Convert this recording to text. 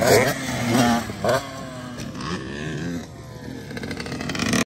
Huh?